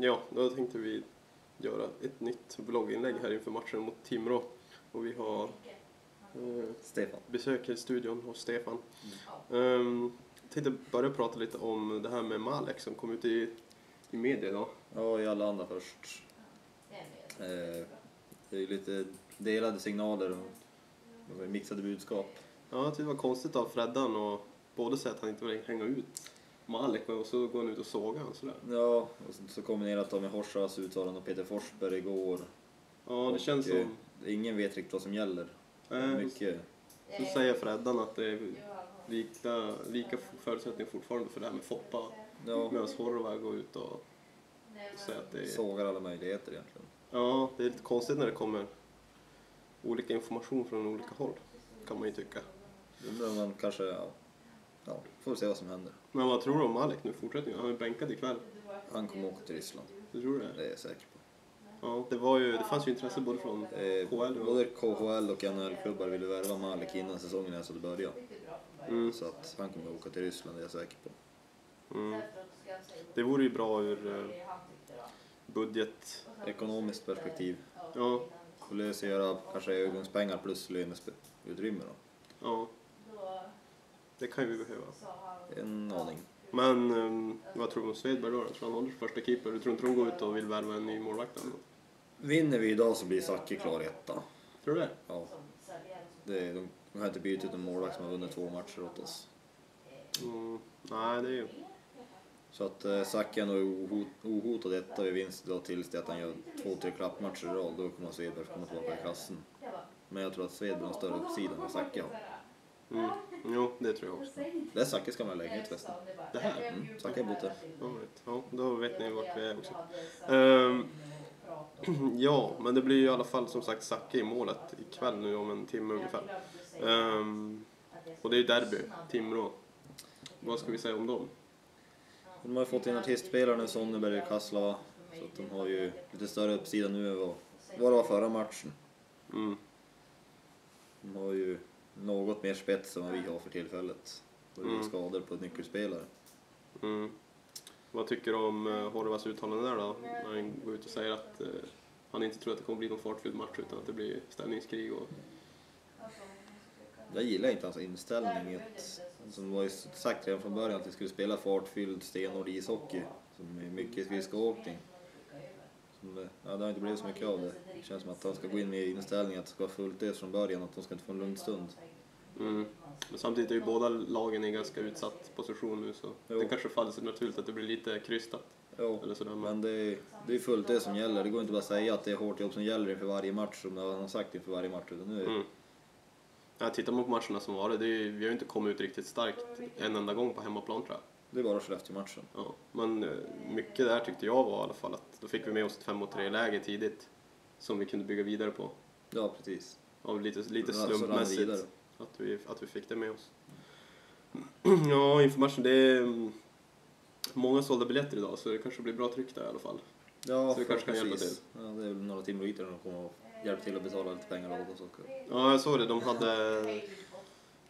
Ja, då tänkte vi göra ett nytt blogginlägg här inför matchen mot Timrå. Och vi har eh, Stefan. besök i studion hos Stefan. Um, tänkte börja prata lite om det här med Malek som kom ut i, i media idag. Ja, i alla andra först. Eh, det är ju lite delade signaler och mixade budskap. Ja, jag tyckte det var konstigt av Freddan och både säga att han inte vill hänga ut Malek och så går han ut och sågar honom sådär. Ja, och så, så kombinerat med Horsas uttalande och Peter Forsberg igår. Ja, det Och, känns eh, som... Ingen vet riktigt vad som gäller. Eh, Mycket. Så säger Freddan att det är lika, lika förutsättningar fortfarande för det här med Foppa. Ja, Medan Horvath går ut och säger att det är... sågar alla möjligheter egentligen. Ja, det är lite konstigt när det kommer olika information från olika håll. Kan man ju tycka. Undrar man kanske, ja, ja, får vi se vad som händer. Men vad tror du om Malek nu fortsättningen? Han är bänkad ikväll. Han kommer åka till Ryssland, Du tror det? det är jag säker på. Ja, det, var ju, det fanns ju intresse både från Eh, KL och... både KHL och NHL-klubbar ville värva Malik innan säsongen ens hade börjat. Mm, Så att han kommer åka till Ryssland, det är jag säker på. mm. Det vore ju bra ur eh, budget... Ekonomiskt perspektiv. Ja, Skulle jag göra kanske övergångspengar plus löneutrymme då. ja. Det kan ju vi behöva. En aning. Men um, vad tror du om Svedberg då? Tror han håller första keeper? Du tror inte de går ut och vill värva en ny målvakt eller? Vinner vi idag så blir Zacke klar etta. Tror du det? Ja. Det de, de kan inte byta ut en målvakt som har vunnit två matcher åt oss. Mm, nej, det är ju... Så att eh, Zacke är nog ohot, ohotad etta vid vinst idag tills det att han gör två, tre klappmatcher i rad. Då kommer Svedberg komma tillbaka i klassen. Men jag tror att Svedberg har större uppsida än vad Zacke har. Mm. Jo, det tror jag också. Det är Zackes gamla lägenhet förresten. Det här? Mm, Zacke har bott där. Right. Ja, då vet ni vart vi är också. Ehm, ja, men det blir ju i alla fall som sagt Zacke i målet ikväll nu om en timme ungefär. Ehm, och det är ju derby, Timrå. Vad ska vi säga om dem? De har ju fått in artistspelare nu, Sonneberg och Kaslava. Så att de har ju lite större uppsida nu än vad det var förra matchen. Mm. De har ju något mer spets än vad vi har för tillfället. Och det är Mm. skador på nyckelspelare. Mm. Vad tycker du om uh, Horvas uttalande där då? När han går ut och säger att eh, han inte tror att det kommer bli någon fartfylld match utan att det blir ställningskrig och... Jag gillar inte hans inställning. Att, som var sagt redan från början att vi skulle spela fartfylld stenhård ishockey. Som är mycket skridskoåkning. Ja, det har inte blivit så mycket av det. Det känns som att han ska gå in med inställningen att det ska vara fullt ös från början. Att de ska inte få en lugn stund. Mm. Men samtidigt är ju båda lagen i ganska utsatt position nu så Jo. det kanske faller sig naturligt att det blir lite krystat. Jo, Eller sådär, men... men det är, det är fullt ös som gäller. Det går inte bara att säga att det är hårt jobb som gäller inför varje match som han har sagt inför varje match. Utan nu är, Mm. Ja, tittar man på matcherna som varit, det är, vi har ju inte kommit ut riktigt starkt en enda gång på hemmaplan tror jag. Det bara Skellefteå-matchen. Ja. Men eh, mycket där tyckte jag var i alla fall att då fick vi med oss ett 5 mot 3 läge tidigt som vi kunde bygga vidare på. Ja, precis. Av lite, lite det slumpmässigt att vi, att vi fick det med oss. Ja, inför matchen, det är mm, många sålda biljetter idag så det kanske blir bra tryck där i alla fall. Ja, Så vi kanske kan hjälpa precis. Ja, det är väl några timråiter som kommer och hjälper till att betala lite pengar oss också. Ja, jag såg det. De hade...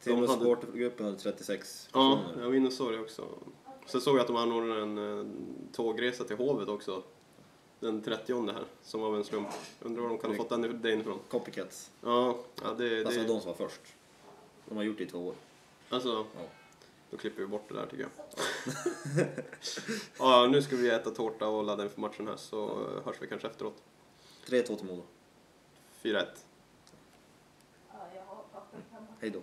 Timrå hade- supportergruppen hade 36 Ja, personer. jag var inne och såg det också. Sen såg jag att de anordnade en, en tågresa till Hovet också. Den 30 här, som av en slump. Undrar var de kan ha fått den det ifrån. Copycats. Ja, ja det... Alltså det de som var först. De har gjort det i två år. alltså, Ja. då klipper vi bort det där tycker jag. ja, nu ska vi äta tårta och ladda inför matchen här så eh, hörs vi kanske efteråt. 3-2 till Modo. 4-1. Hej då.